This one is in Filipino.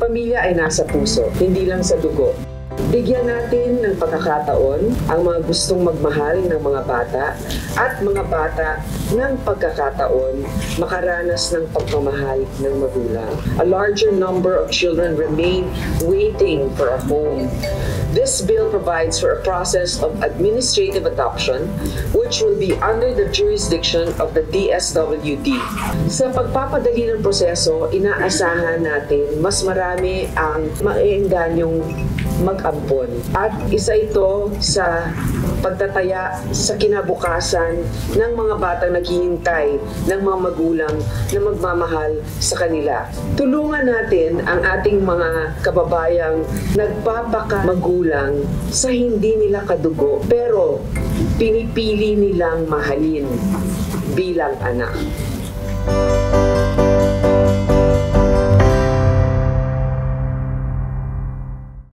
pamilya ay nasa puso, hindi lang sa dugo. Bigyan natin ng pagkakataon ang mga gustong magmahal ng mga bata at mga bata ng pagkakataon makaranas ng pagmamahal ng magulang. A larger number of children remain waiting for a home. This bill provides for a process of administrative adoption which will be under the jurisdiction of the DSWD. Sa pagpapadali ng proseso, inaasahan natin mas marami ang maiengganyong mag-ampon. At isa ito sa pagtataya sa kinabukasan ng mga batang naghihintay ng mga magulang na magmamahal sa kanila. Tulungan natin ang ating mga kababayang nagpapaka magulang sa hindi nila kadugo pero pinipili nilang mahalin bilang anak.